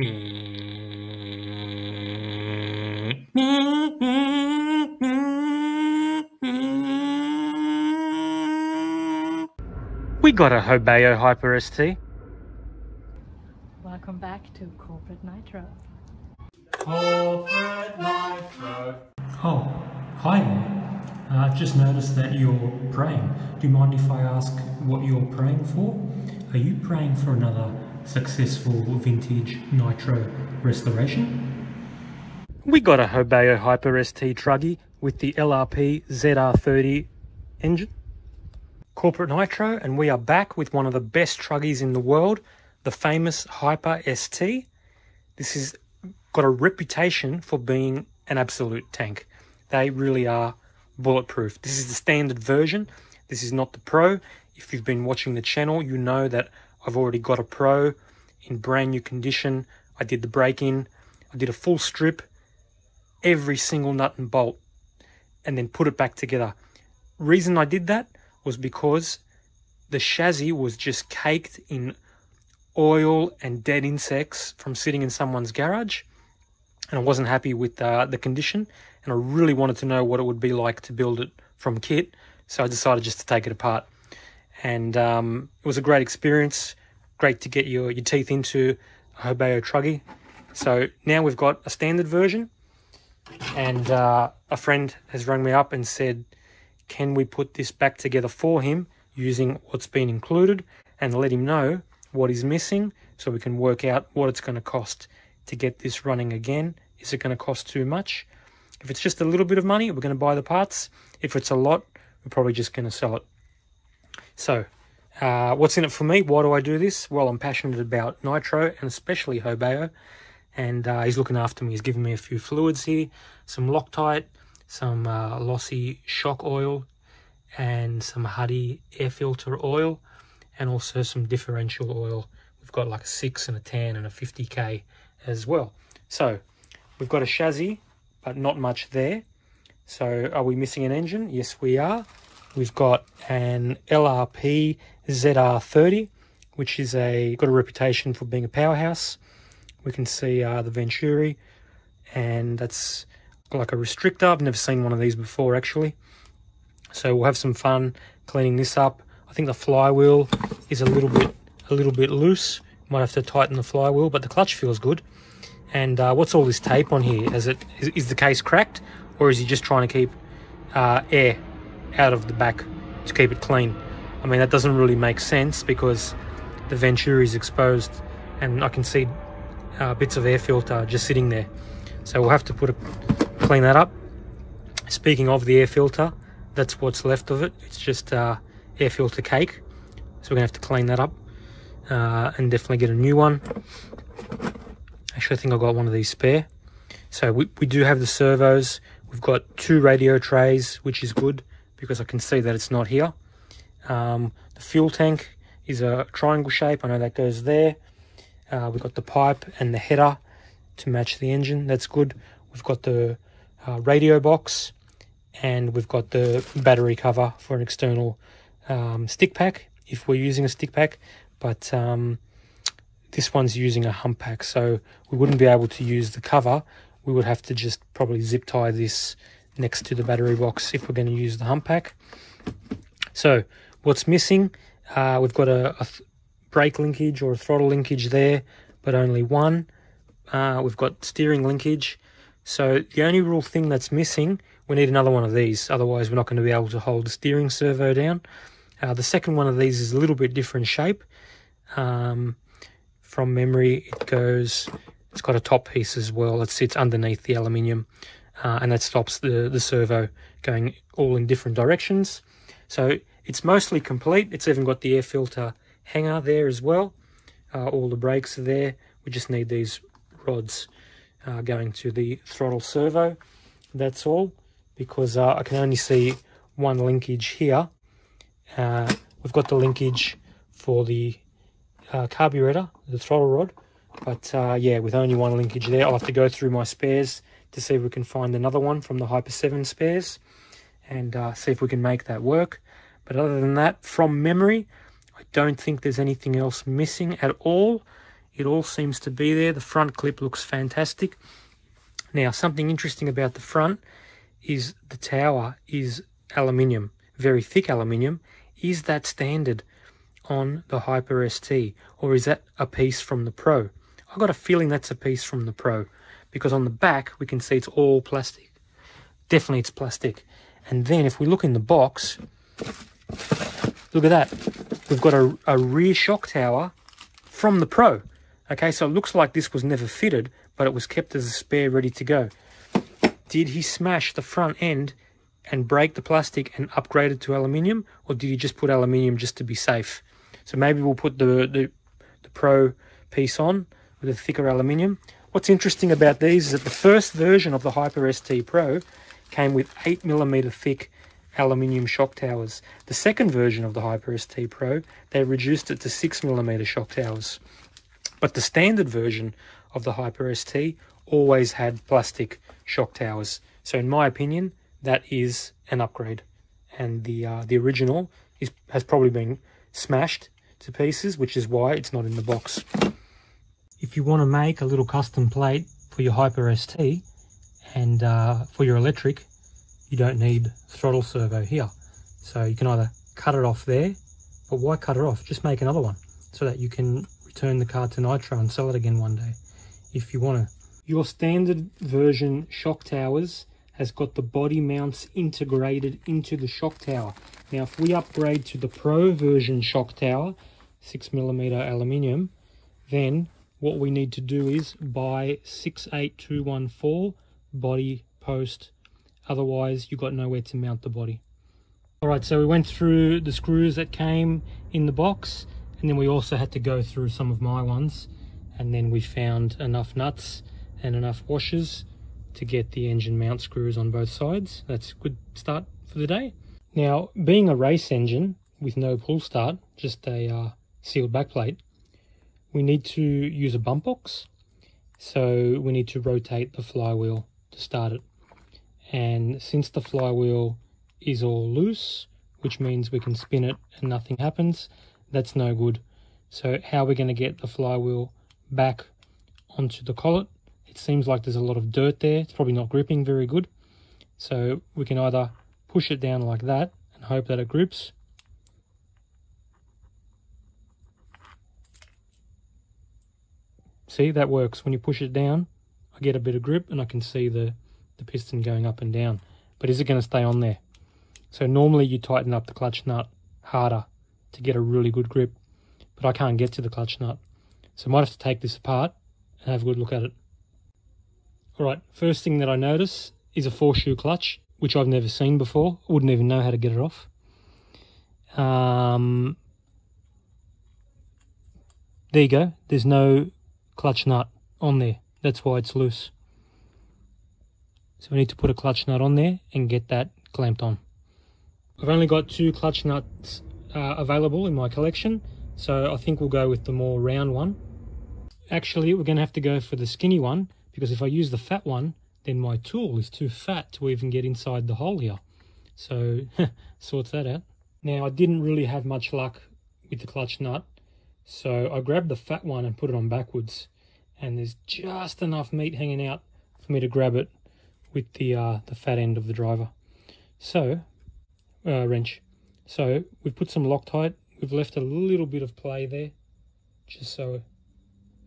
We got a Hobao Hyper ST. Welcome back to Corporate Nitro. Corporate Nitro. Oh, hi there. I uh, just noticed that you're praying. Do you mind if I ask what you're praying for? Are you praying for another successful vintage Nitro restoration? We got a Hobao Hyper ST Truggy with the LRP ZR30 engine. Corporate Nitro, and we are back with one of the best truggies in the world, the famous Hyper ST. This has got a reputation for being an absolute tank. They really are bulletproof. This is the standard version. This is not the Pro. If you've been watching the channel, you know that I've already got a Pro in brand new condition. I did the break-in. I did a full strip, every single nut and bolt, and then put it back together. Reason I did that was because the chassis was just caked in oil and dead insects from sitting in someone's garage and I wasn't happy with uh, the condition and I really wanted to know what it would be like to build it from kit so I decided just to take it apart and um, it was a great experience great to get your, your teeth into a Hobao Truggy so now we've got a standard version and uh, a friend has rung me up and said can we put this back together for him using what's been included and let him know what is missing so we can work out what it's going to cost to get this running again. Is it going to cost too much? If it's just a little bit of money, we're going to buy the parts. If it's a lot, we're probably just going to sell it. So, uh, what's in it for me? Why do I do this? Well, I'm passionate about Nitro and especially Hobao. And uh, he's looking after me. He's giving me a few fluids here, some Loctite, some uh, Losi shock oil and some Hudy air filter oil and also some differential oil. We've got like a 6 and a 10 and a 50k as well. So we've got a chassis but not much there. So are we missing an engine? Yes we are. We've got an LRP ZR30 which is a got a reputation for being a powerhouse. We can see uh, the Venturi and that's like a restrictor. I've never seen one of these before actually. So we'll have some fun cleaning this up. I think the flywheel is a little bit a little bit loose. Might have to tighten the flywheel, but the clutch feels good. And uh, what's all this tape on here? Is it is, is, the case cracked, or is he just trying to keep uh, air out of the back to keep it clean? I mean that doesn't really make sense because the Venturi is exposed, and I can see uh, bits of air filter just sitting there. So we'll have to put a clean that up. Speaking of the air filter, that's what's left of it. It's just uh, air filter cake. So we're gonna have to clean that up uh, and definitely get a new one. Actually, I think I got one of these spare. So we, we do have the servos. We've got two radio trays, which is good because I can see that it's not here. Um, the fuel tank is a triangle shape. I know that goes there. Uh, we've got the pipe and the header to match the engine. That's good. We've got the uh, radio box and we've got the battery cover for an external um, stick pack if we're using a stick pack. But um, this one's using a hump pack, so we wouldn't be able to use the cover. We would have to just probably zip tie this next to the battery box if we're going to use the hump pack. So what's missing? Uh, we've got a, a brake linkage or a throttle linkage there, but only one. Uh, we've got steering linkage. So the only real thing that's missing, we need another one of these. Otherwise, we're not going to be able to hold the steering servo down. Uh, the second one of these is a little bit different shape. Um, from memory, it goes, it's got a top piece as well. It sits underneath the aluminium uh, and that stops the, the servo going all in different directions. So it's mostly complete. It's even got the air filter hanger there as well. Uh, all the brakes are there. We just need these rods uh, going to the throttle servo. That's all because uh, I can only see one linkage here. Uh, we've got the linkage for the uh, carburetor, the throttle rod. But yeah, with only one linkage there, I'll have to go through my spares to see if we can find another one from the Hyper 7 spares and uh, see if we can make that work. But other than that, from memory, I don't think there's anything else missing at all. It all seems to be there. The front clip looks fantastic. Now, something interesting about the front is the tower is aluminium, very thick aluminium. Is that standard on the Hyper ST or is that a piece from the Pro? I got a feeling that's a piece from the Pro because on the back we can see it's all plastic. Definitely it's plastic. And then if we look in the box, look at that. We've got a, a rear shock tower from the Pro. Okay, so it looks like this was never fitted, but it was kept as a spare ready to go. Did he smash the front end and break the plastic and upgrade it to aluminium, or did he just put aluminium just to be safe? So maybe we'll put the, the, the Pro piece on with a thicker aluminium. What's interesting about these is that the first version of the Hyper ST Pro came with 8mm thick aluminium shock towers. The second version of the Hyper ST Pro, they reduced it to 6mm shock towers. But the standard version of the Hyper ST always had plastic shock towers. So in my opinion, that is an upgrade. And the uh, the original is has probably been smashed to pieces, which is why it's not in the box. If you want to make a little custom plate for your Hyper ST and uh, for your electric, you don't need throttle servo here. So you can either cut it off there, but why cut it off? Just make another one so that you can return the car to Nitro and sell it again one day if you want to. Your standard version shock towers has got the body mounts integrated into the shock tower. Now if we upgrade to the Pro version shock tower, 6mm aluminium, then what we need to do is buy 68214 body post. Otherwise you've got nowhere to mount the body. All right so we went through the screws that came in the box and then we also had to go through some of my ones. And then we found enough nuts and enough washers to get the engine mount screws on both sides. That's a good start for the day. Now being a race engine with no pull start just a uh, sealed backplate we need to use a bump box. So we need to rotate the flywheel to start it. And since the flywheel is all loose, which means we can spin it and nothing happens, that's no good. So how are we going to get the flywheel back onto the collet? It seems like there's a lot of dirt there. It's probably not gripping very good. So we can either push it down like that and hope that it grips, See, that works. When you push it down, I get a bit of grip and I can see the, the piston going up and down. But is it going to stay on there? So normally you tighten up the clutch nut harder to get a really good grip, but I can't get to the clutch nut. So I might have to take this apart and have a good look at it. Alright, first thing that I notice is a four shoe clutch, which I've never seen before. I wouldn't even know how to get it off. Um, there you go. There's no clutch nut on there. That's why it's loose. So we need to put a clutch nut on there and get that clamped on. I've only got two clutch nuts uh, available in my collection, so I think we'll go with the more round one. Actually, we're going to have to go for the skinny one, because if I use the fat one, then my tool is too fat to even get inside the hole here. So, sorts that out. Now, I didn't really have much luck with the clutch nut, so I grabbed the fat one and put it on backwards and there's just enough meat hanging out for me to grab it with the uh, the fat end of the driver. So, uh, wrench. So we've put some Loctite. We've left a little bit of play there, just so,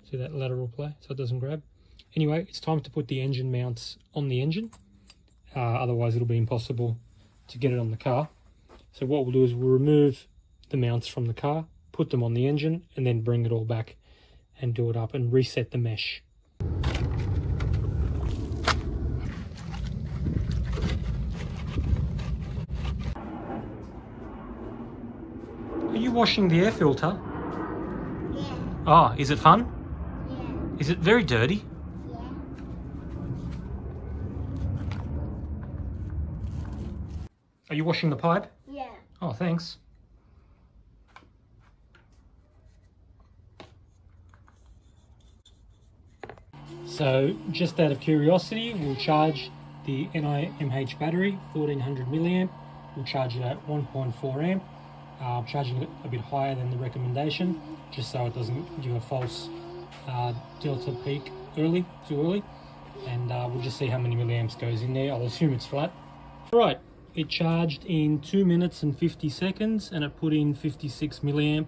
see that lateral play, so it doesn't grab. Anyway, it's time to put the engine mounts on the engine. Uh, otherwise it'll be impossible to get it on the car. So what we'll do is we'll remove the mounts from the car, put them on the engine, and then bring it all back and do it up and reset the mesh. Are you washing the air filter? Yeah. Oh, is it fun? Yeah. Is it very dirty? Yeah. Are you washing the pipe? Yeah. Oh, thanks. So just out of curiosity, we'll charge the NIMH battery, 1400 milliamp. We'll charge it at 1.4 amp. Uh, I'm charging it a bit higher than the recommendation, just so it doesn't give a false uh, delta peak early, too early, and uh, we'll just see how many milliamps goes in there. I'll assume it's flat. Right, it charged in 2 minutes and 50 seconds and it put in 56 milliamp.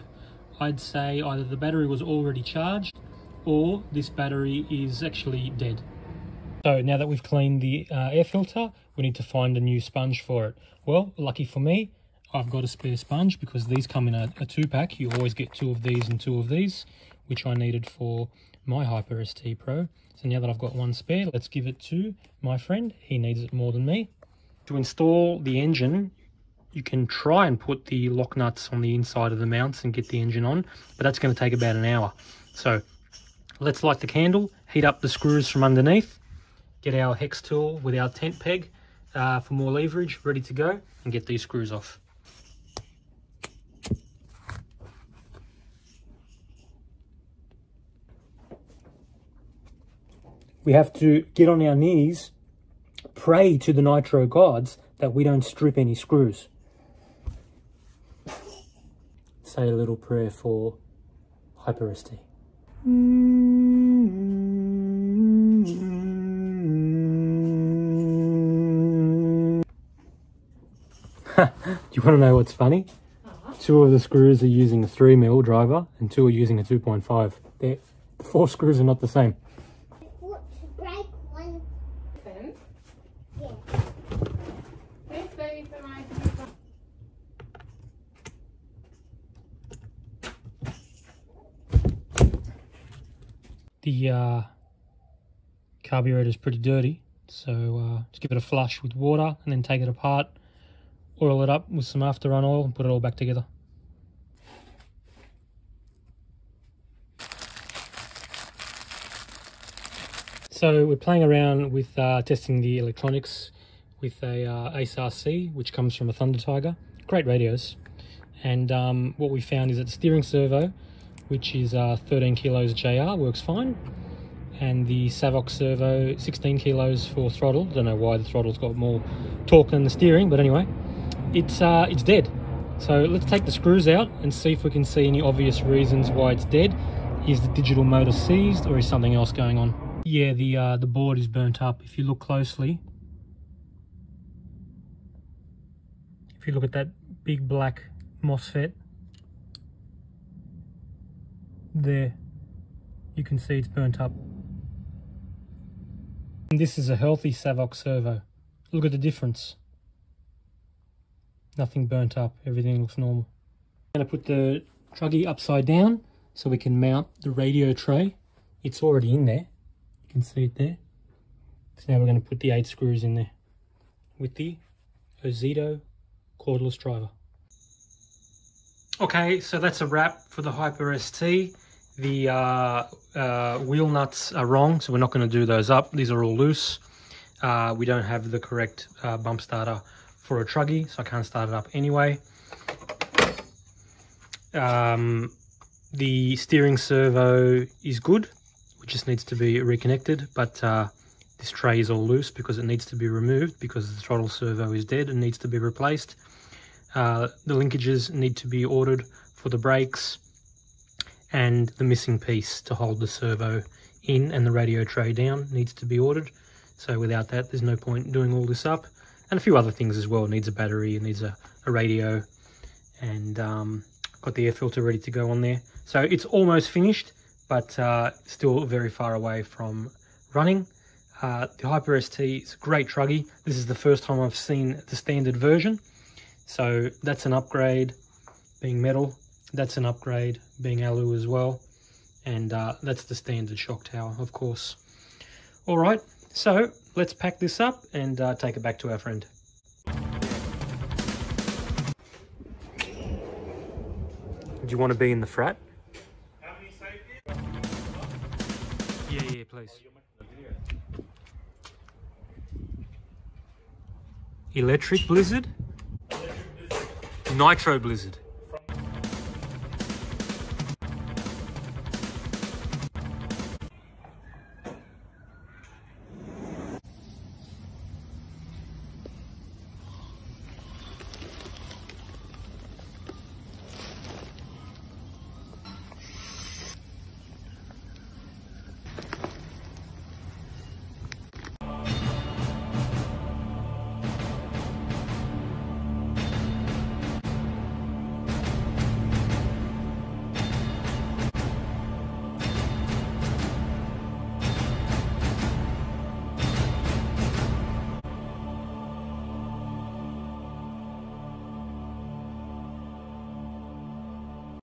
I'd say either the battery was already charged or this battery is actually dead. So now that we've cleaned the uh, air filter, we need to find a new sponge for it. Well, lucky for me, I've got a spare sponge because these come in a, a two pack. You always get two of these and two of these, which I needed for my Hyper ST Pro. So now that I've got one spare, let's give it to my friend. He needs it more than me. To install the engine, you can try and put the lock nuts on the inside of the mounts and get the engine on, but that's going to take about an hour. So let's light the candle, heat up the screws from underneath, get our hex tool with our tent peg uh, for more leverage ready to go and get these screws off. We have to get on our knees, pray to the nitro gods that we don't strip any screws. Say a little prayer for Hyper ST. Do you want to know what's funny? Two of the screws are using a 3 mil driver and two are using a 2.5. the four screws are not the same. The uh, carburetor is pretty dirty, so uh, just give it a flush with water and then take it apart, oil it up with some after run oil and put it all back together. So we're playing around with uh, testing the electronics with a uh, Ace RC, which comes from a Thunder Tiger. Great radios. And um, what we found is that the steering servo, which is uh, 13 kilos JR, works fine. And the Savox servo, 16 kilos for throttle. Don't know why the throttle's got more torque than the steering, but anyway, it's uh, it's dead. So let's take the screws out and see if we can see any obvious reasons why it's dead. Is the digital motor seized or is something else going on? Yeah, the uh, the board is burnt up. If you look closely, if you look at that big black MOSFET there, you can see it's burnt up. And this is a healthy Savox servo. Look at the difference. Nothing burnt up, everything looks normal. I'm going to put the truggy upside down so we can mount the radio tray. It's already in there. You can see it there. So now we're going to put the eight screws in there with the Ozito cordless driver. Okay, so that's a wrap for the Hyper ST. The uh, uh, wheel nuts are wrong, so we're not going to do those up. These are all loose. Uh, we don't have the correct uh, bump starter for a truggy, so I can't start it up anyway. Um, the steering servo is good. It just needs to be reconnected, but uh, this tray is all loose because it needs to be removed because the throttle servo is dead and needs to be replaced. Uh, the linkages need to be ordered for the brakes and the missing piece to hold the servo in and the radio tray down needs to be ordered. So without that, there's no point doing all this up. And a few other things as well. It needs a battery, it needs a, a radio, and um, got the air filter ready to go on there. So it's almost finished, but uh, still very far away from running. Uh, the Hyper ST is a great truggy. This is the first time I've seen the standard version. So that's an upgrade being metal. That's an upgrade being alu as well. And uh, that's the standard shock tower, of course. All right, so let's pack this up and uh, take it back to our friend. Do you want to be in the frat? Yeah, yeah, please. Electric Blizzard? Nitro Blizzard.